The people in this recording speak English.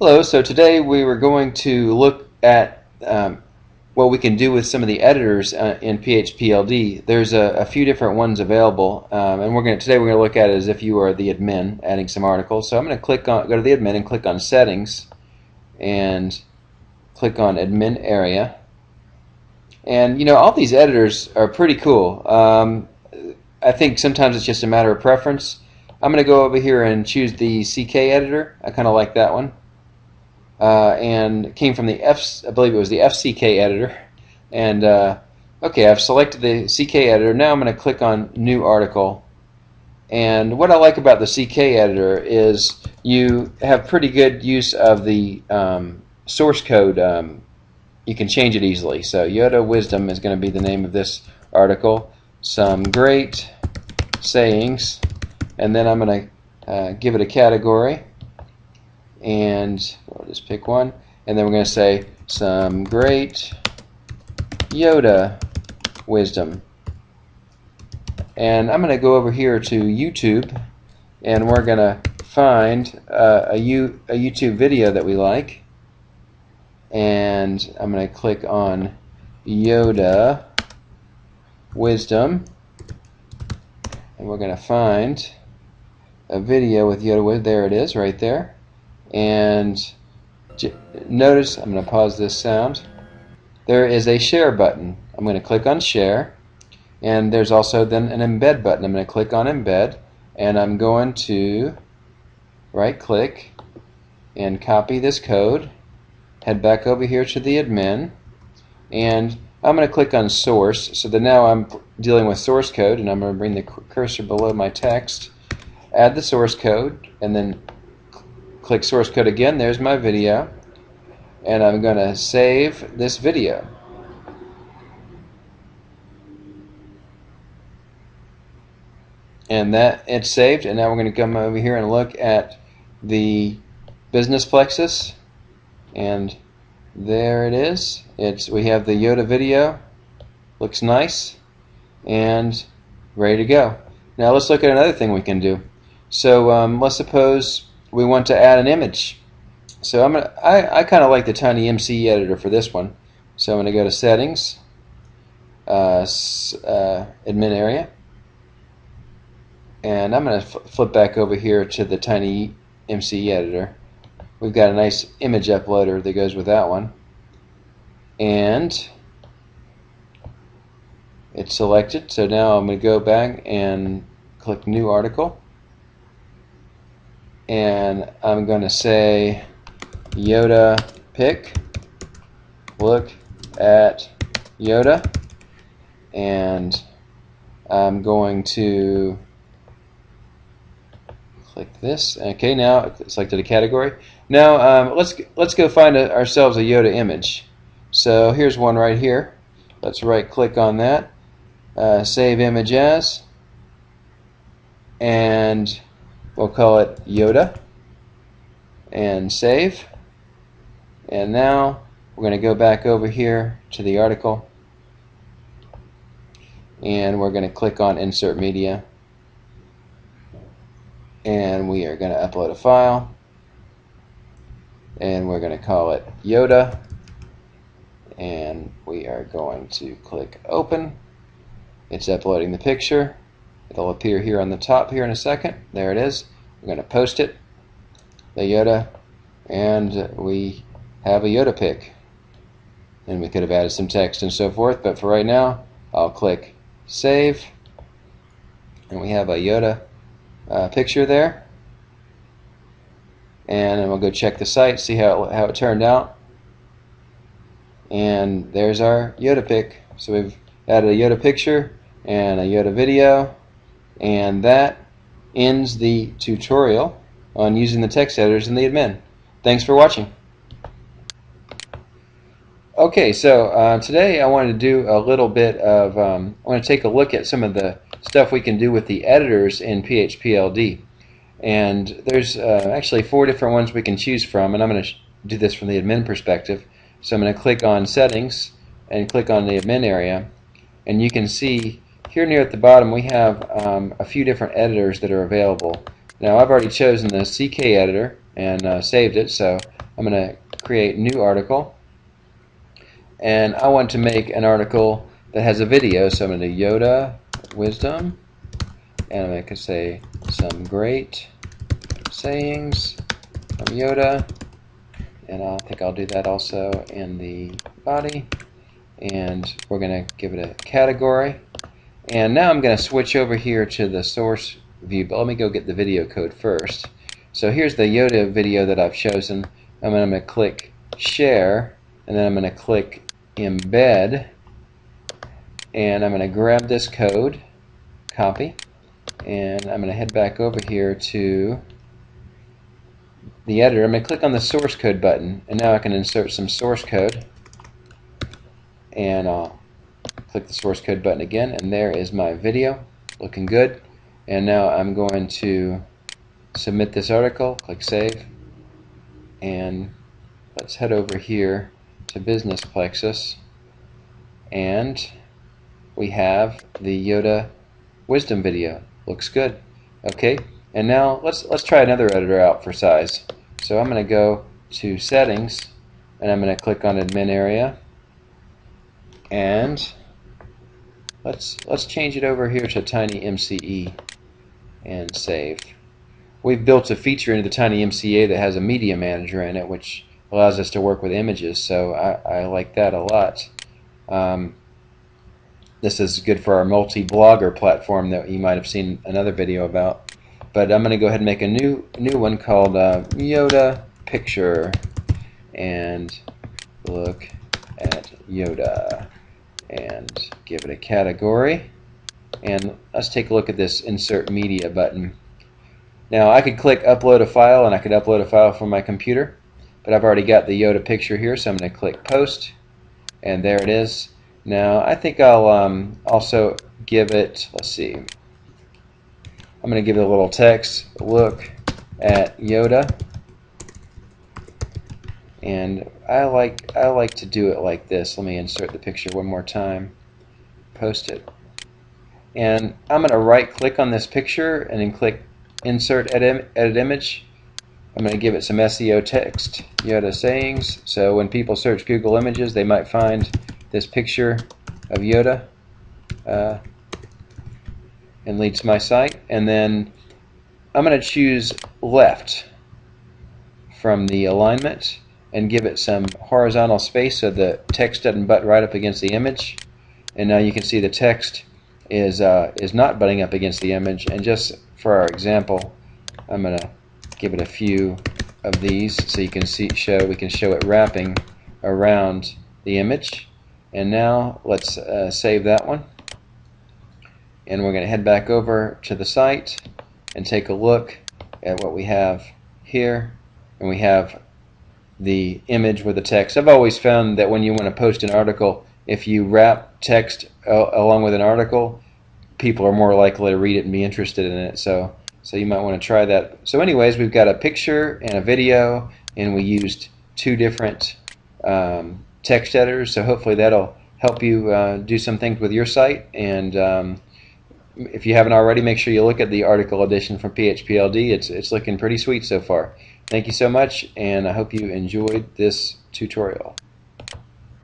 Hello, so today we were going to look at um, what we can do with some of the editors uh, in PHPLD. There's a, a, few different ones available, um, and we're going to, today we're going to look at it as if you are the admin adding some articles. So I'm going to click on, go to the admin and click on settings and click on admin area. And you know, all these editors are pretty cool. Um, I think sometimes it's just a matter of preference. I'm going to go over here and choose the CK editor. I kind of like that one uh, and came from the F, I believe it was the FCK editor. And uh, okay, I've selected the CK editor. Now I'm going to click on New Article. And what I like about the CK editor is you have pretty good use of the um, source code. Um, you can change it easily. So Yoda Wisdom is going to be the name of this article. Some great sayings. And then I'm going to uh, give it a category and we'll just pick one. And then we're going to say some great Yoda wisdom. And I'm going to go over here to YouTube and we're going to find uh, a, U, a YouTube video that we like. And I'm going to click on Yoda wisdom. And we're going to find a video with Yoda Wisdom. there it is right there and notice I'm going to pause this sound. There is a share button. I'm going to click on share. And there's also then an embed button. I'm going to click on embed. And I'm going to right click and copy this code. Head back over here to the admin. And I'm going to click on source. So that now I'm dealing with source code. And I'm going to bring the cursor below my text. Add the source code. And then click source code again. There's my video. And I'm going to save this video. And that it's saved. And now we're going to come over here and look at the business plexus. And there it is. It's we have the Yoda video. Looks nice. And ready to go. Now let's look at another thing we can do. So um, let's suppose we want to add an image. So I'm gonna, I, I kind of like the TinyMCE editor for this one. So I'm going to go to Settings, uh, uh, Admin Area, and I'm going to flip back over here to the TinyMCE editor. We've got a nice image uploader that goes with that one. And it's selected, so now I'm going to go back and click New Article and I'm going to say Yoda pick. Look at Yoda. And I'm going to click this. Okay now it selected a category. Now um, let's let's go find a, ourselves a Yoda image. So here's one right here. Let's right click on that. Uh, save image as. And We'll call it Yoda and save. And now we're going to go back over here to the article. And we're going to click on Insert Media. And we are going to upload a file. And we're going to call it Yoda. And we are going to click Open. It's uploading the picture It'll appear here on the top here in a second. There it is. We're going to post it, the Yoda, and we have a Yoda pick. And we could have added some text and so forth, but for right now, I'll click Save, and we have a Yoda uh, picture there. And we'll go check the site, see how it, how it turned out. And there's our Yoda pick. So we've added a Yoda picture and a Yoda video and that ends the tutorial on using the text editors in the admin. Thanks for watching. Okay, so uh, today I wanted to do a little bit of, um, I want to take a look at some of the stuff we can do with the editors in PHPLD. And there's uh, actually four different ones we can choose from, and I'm going to do this from the admin perspective. So I'm going to click on Settings and click on the admin area, and you can see here near at the bottom we have um, a few different editors that are available. Now I've already chosen the CK editor and uh, saved it, so I'm going to create new article. And I want to make an article that has a video so I'm going to Yoda wisdom and I'm going to say some great sayings from Yoda. And I think I'll do that also in the body. And we're going to give it a category and now I'm going to switch over here to the source view but let me go get the video code first so here's the Yoda video that I've chosen I'm going to click share and then I'm going to click embed and I'm going to grab this code copy and I'm going to head back over here to the editor. I'm going to click on the source code button and now I can insert some source code and I'll click the source code button again and there is my video. Looking good. And now I'm going to submit this article click save and let's head over here to business plexus. And we have the Yoda wisdom video. Looks good. Okay. And now let's let's try another editor out for size. So I'm going to go to settings and I'm going to click on admin area. And let's let's change it over here to tiny MCE and save. We've built a feature into the tiny MCE that has a media manager in it which allows us to work with images so I, I like that a lot. Um, this is good for our multi-blogger platform that you might have seen another video about but I'm going to go ahead and make a new new one called uh, Yoda Picture and look at Yoda and give it a category. And let's take a look at this insert media button. Now I could click upload a file and I could upload a file from my computer but I've already got the Yoda picture here so I'm going to click post and there it is. Now I think I'll um, also give it let's see. I'm going to give it a little text. Look at Yoda and I like I like to do it like this. Let me insert the picture one more time. Post it. And I'm going to right click on this picture and then click insert edit, edit image. I'm going to give it some SEO text. Yoda sayings so when people search Google Images they might find this picture of Yoda uh, and lead to my site. And then I'm going to choose left from the alignment and give it some horizontal space so the text doesn't butt right up against the image. And now you can see the text is uh, is not butting up against the image. And just for our example, I'm going to give it a few of these so you can see show we can show it wrapping around the image. And now let's uh, save that one and we're going to head back over to the site and take a look at what we have here and we have the image with the text. I've always found that when you want to post an article if you wrap text along with an article people are more likely to read it and be interested in it so so you might want to try that. So anyways we've got a picture and a video and we used two different um, text editors so hopefully that'll help you uh, do some things with your site and um, if you haven't already, make sure you look at the article edition from PHPLD. It's, it's looking pretty sweet so far. Thank you so much, and I hope you enjoyed this tutorial.